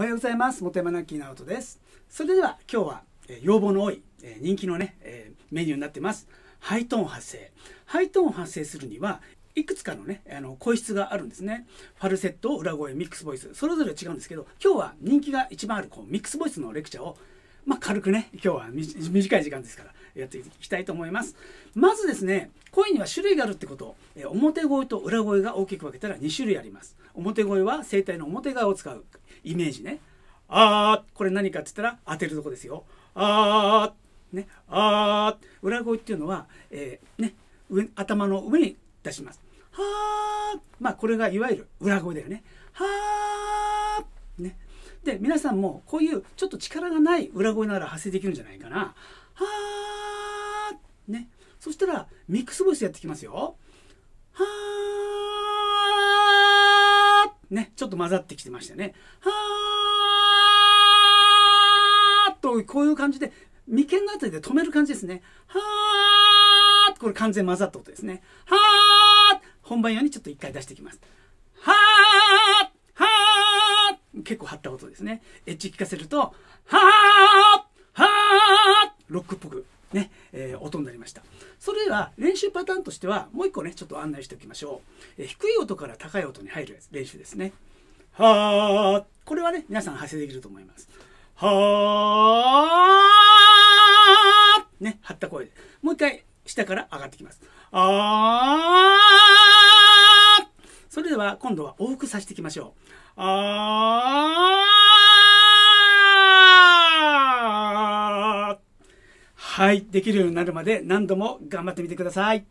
おはようございます。元山ナッキー直人です。それでは今日は、えー要望の多い、えー人気のね、えーメニューになってます。ハイトーン発声。ハイトーンを発生するには、いくつかのね、あの、声質があるんですね。ファルセット、裏声、ミックスボイス、それぞれ違うんですけど、今日は人気が一番ある、こう、ミックスボイスのレクチャーを、まあ、軽くね、今日は短い時間ですから、やっていきたいと思います。まずですね、声には種類があるってこと、表声と裏声が大きく分けたら2種類あります。表声は声帯の表側を使うイメージね。あー、これ何かって言ったら当てるとこですよ。あー、ね、あー、裏声っていうのは、えーね、上、頭の上に出します。はー、まあこれがいわゆる裏声だよね。はー、ね。で、皆さんもこういうちょっと力がない裏声なら発声できるんじゃないかな。はー、ね。そしたらミックスボイスやってきますよ。はー、ね。ちょっと混ざってきてましたね。はーと、こういう感じで、眉間のあたりで止める感じですね。はーこれ完全混ざった音ですね。はー本番用にちょっと一回出してきます。ですね。エッジ聞かせると、はーはーロックっぽくね、えー音になりました。それでは練習パターンとしてはもう一個ね、ちょっと案内しておきましょう。えー低い音から高い音に入る練習ですね。はーこれはね、皆さん発声できると思います。はーね、張った声で。もう一回下から上がってきます。あーそれでは今度は往復させていきましょう。あーはい、できるようになるまで何度も頑張ってみてください。